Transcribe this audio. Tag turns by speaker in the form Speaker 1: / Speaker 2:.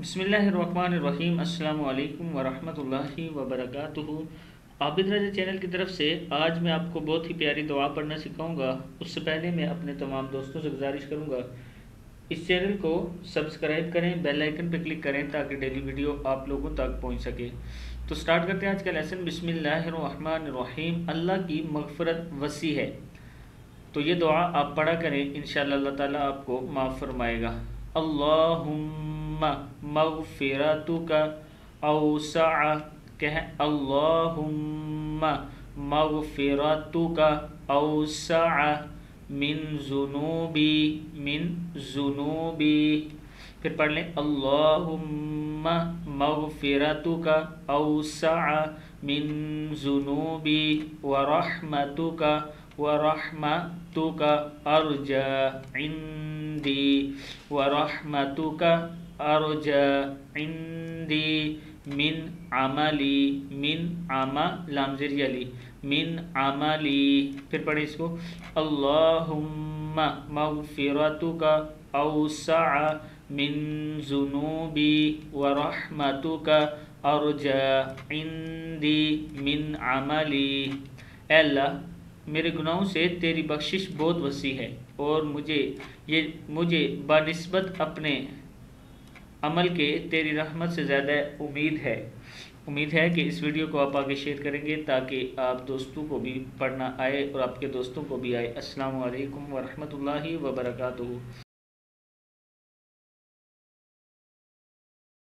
Speaker 1: بسم اللہ الرحمن الرحیم، السلام علیکم ورحمۃ اللہ وبرکاتہ۔ عابد رضا چینل کی طرف سے آج میں آپ کو بہت ہی پیاری دعا پڑھنا سکھاؤں گا۔ اس سے پہلے میں اپنے تمام دوستوں سے گزارش کروں گا۔ اس چینل کو سبسکرائب کریں، بیل آئیکن پہ کلک کریں تاکہ ڈیلی ویڈیو آپ لوگوں تک پہنچ سکے۔ تو سٹارٹ کرتے ہیں آج کا لیسن بسم اللہ الرحمن الرحیم۔ اللہ کی مغفرت وسیع ہے۔ تو یہ دعا آپ پڑھا کریں، انشاءاللہ اللہ تعالیٰ آپ کو معاف فرمائے گا۔ اللہم اللهم مغفرتك أوسع كه اللهم مغفرتك أوسع من ذنوبي من ذنوبي. پھر پڑھ لیں اللهم مغفرتك أوسع من ذنوبي ورحمتك ورحمتك أرجى عندي ورحمتك ارجا عندی من عملی من عمل لامزری علی من عملی پھر پڑھیں اس کو اللہم مغفرتک اوسع من ذنوبی ورحمتک ارجا عندی من عملی اے اللہ، میرے گناہوں سے تیری بخشش بہت وسیع ہے اور مجھے یہ، مجھے بنسبت اپنے عمل کے تیری رحمت سے زیادہ امید ہے۔ امید ہے کہ اس ویڈیو کو آپ آگے شیئر کریں گے تاکہ آپ دوستوں کو بھی پڑھنا آئے اور آپ کے دوستوں کو بھی آئے۔ السلام علیکم ورحمۃ اللہ وبرکاتہ۔